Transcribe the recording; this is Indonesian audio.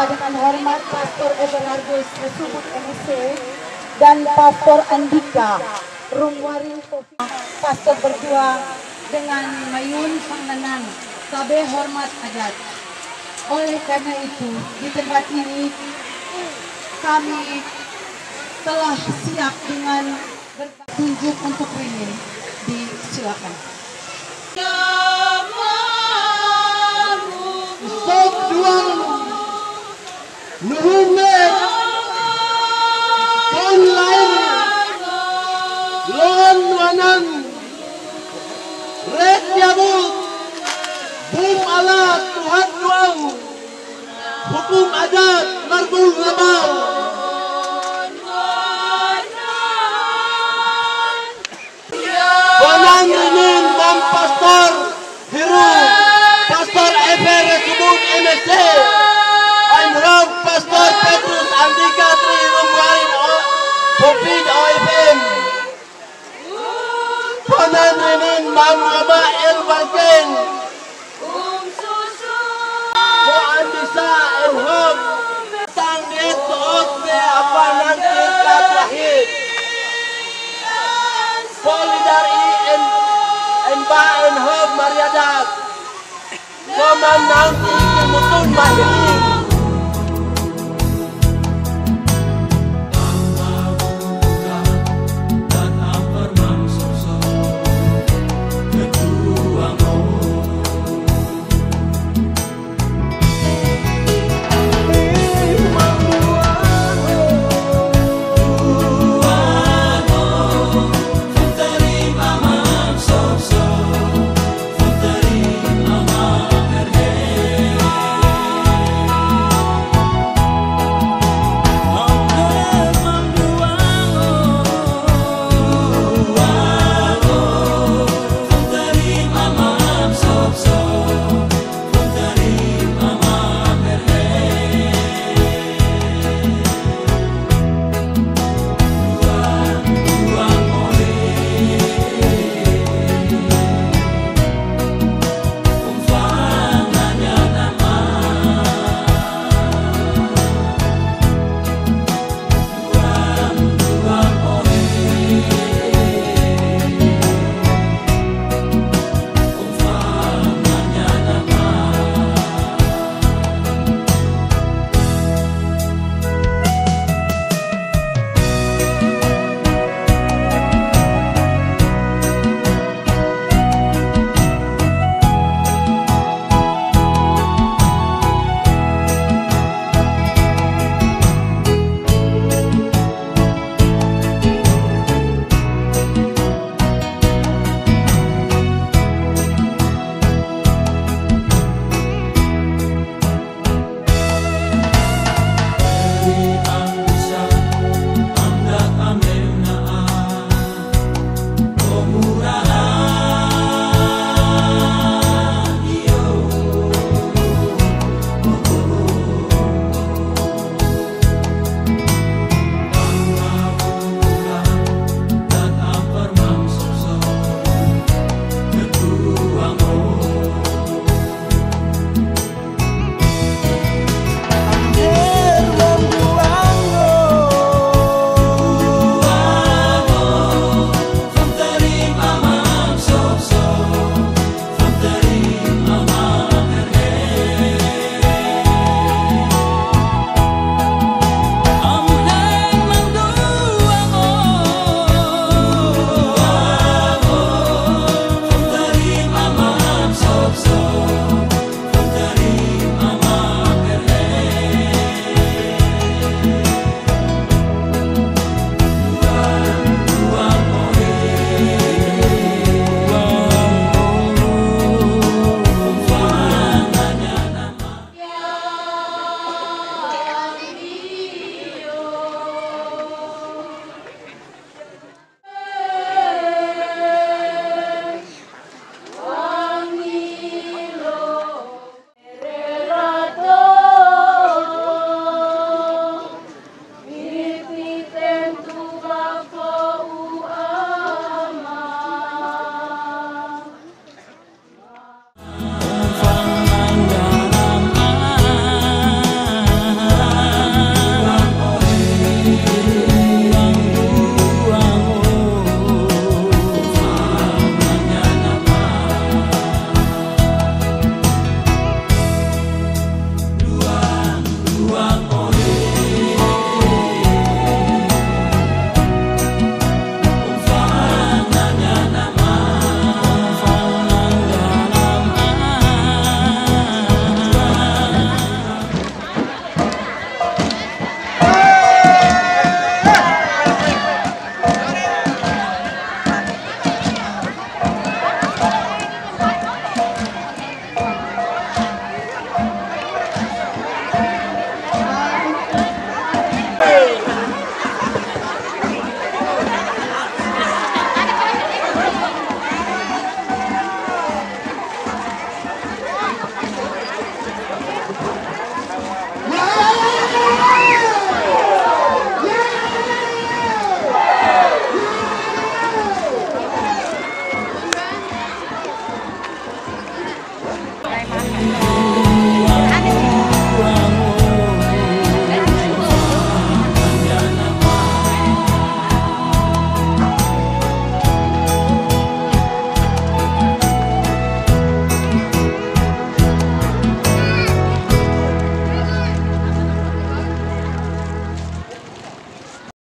Sekretaris Resubut MSC dan Pastor Andika Rungwaring Pastor berdua dengan Mayun Sangnanan Sabe hormat adat. Oleh karena itu di tempat ini kami telah siap dengan bertunjuk untuk ringin. Disilakan. Kanan Red Yabut Boom Alat Tuhan Duang Hukum Adat Marbul Rabang rinin Mam Rama El Balken Mo Andisa El Hom Tang Diet Toot Me Apa Nanti? Katrahid Solidari en en ba en hob mariadat Komandang Ikimutun Mahiling